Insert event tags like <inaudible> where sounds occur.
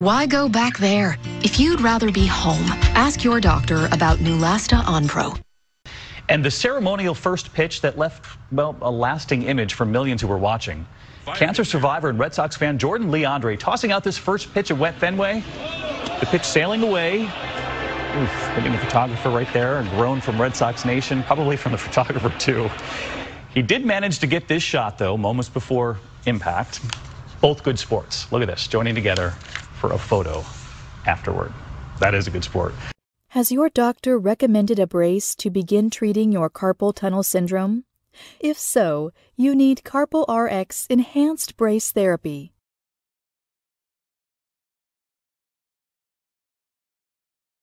Why go back there? If you'd rather be home, ask your doctor about Neulasta Onpro. And the ceremonial first pitch that left, well, a lasting image for millions who were watching. Cancer survivor and Red Sox fan Jordan Leandre tossing out this first pitch at Wet Fenway. The pitch sailing away. Oof, hitting the photographer right there, a groan from Red Sox Nation, probably from the <laughs> photographer too. He did manage to get this shot though, moments before impact. Both good sports. Look at this, joining together for a photo afterward. That is a good sport. Has your doctor recommended a brace to begin treating your carpal tunnel syndrome? If so, you need Carpal RX Enhanced Brace Therapy.